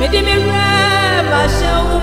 Make me rap, my shall.